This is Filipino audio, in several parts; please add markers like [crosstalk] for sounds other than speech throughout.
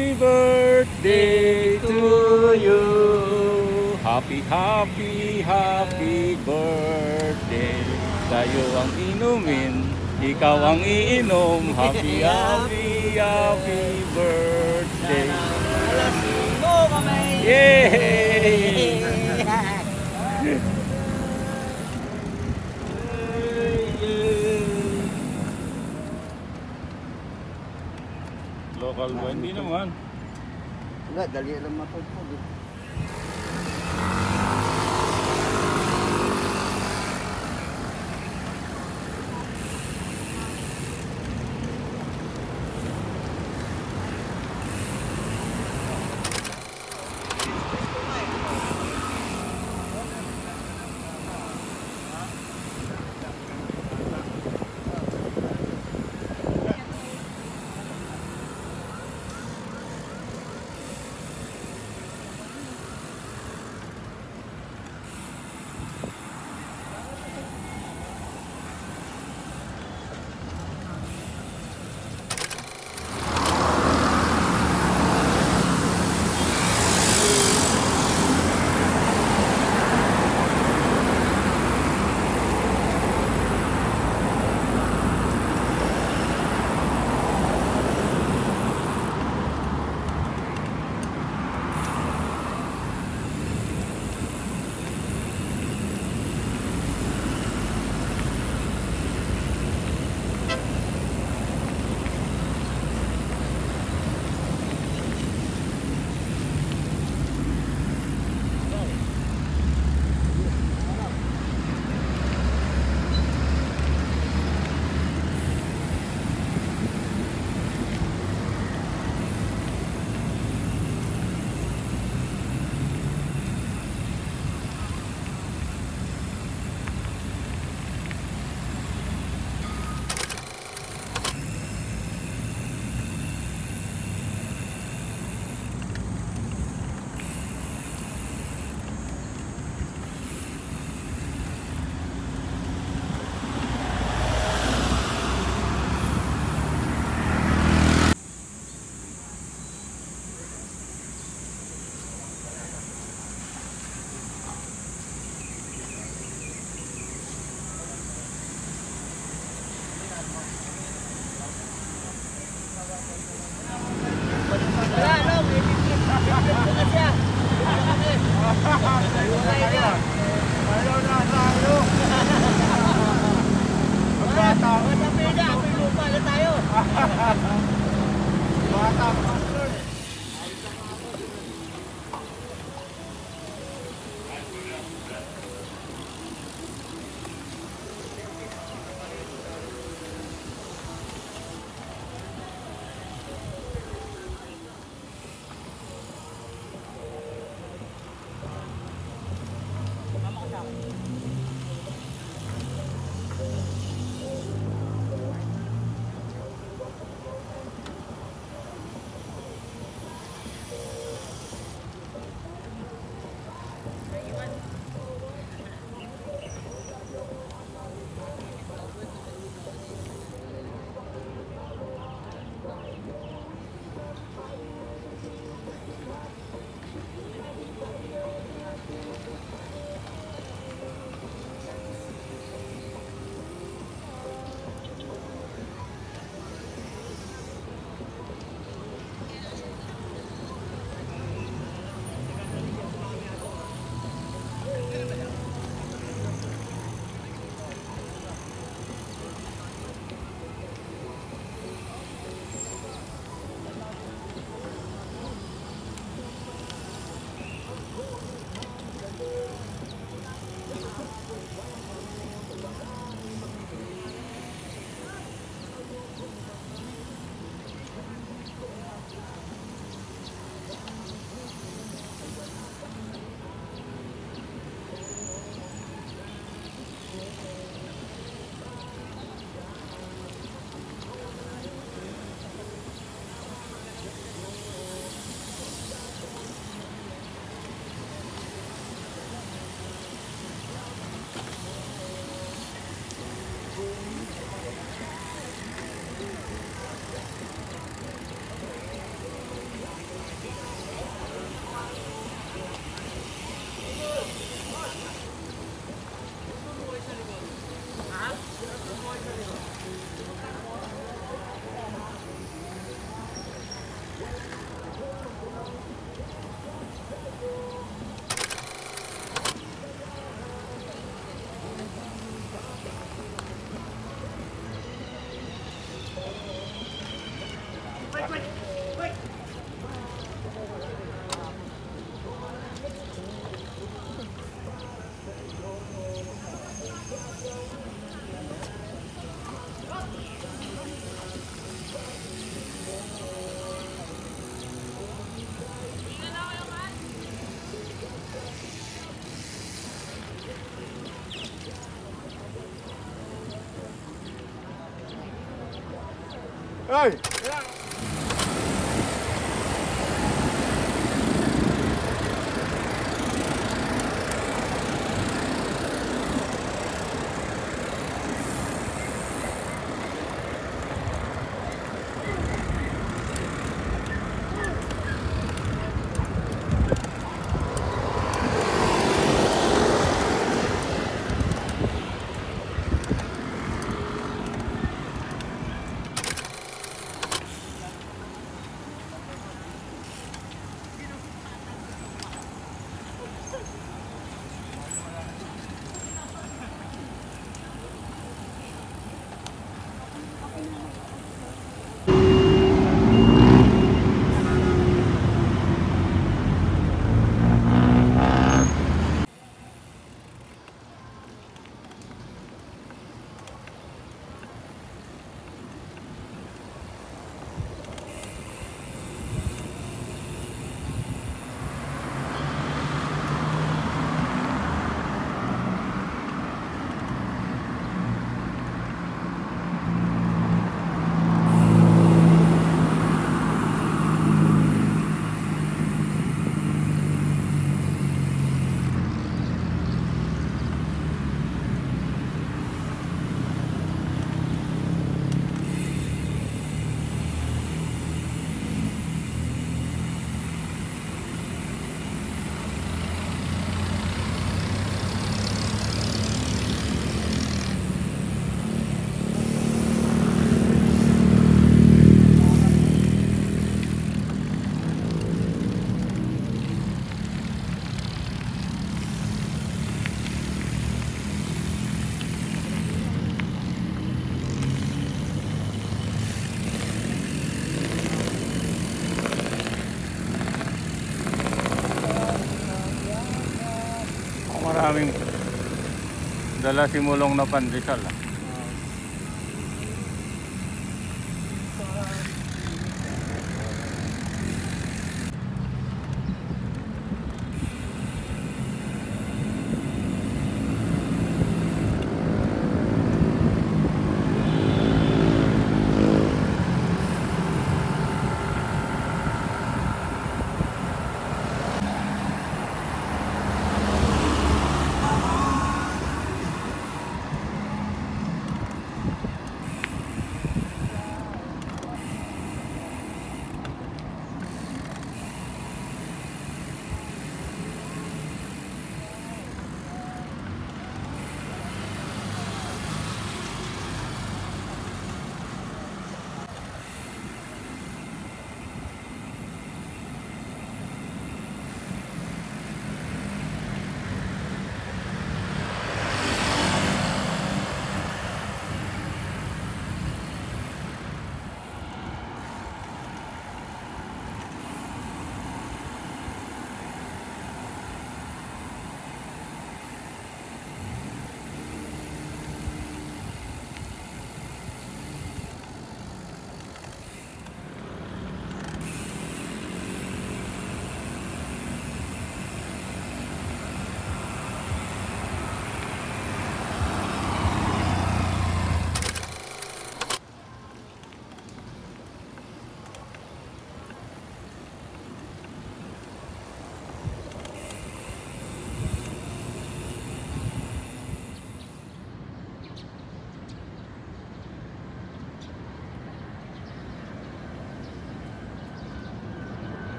Happy birthday to you. Happy, happy, happy birthday. Tayo ang inumin, ikaw ang iinom. Happy, [laughs] happy, happy birthday. Yay! [laughs] Local ba? Hindi naman. Wala, dali lang matutog. Hey! Maraming dala simulong na pandesal. ah.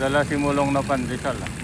Dala si Mulong na pandesal. ah.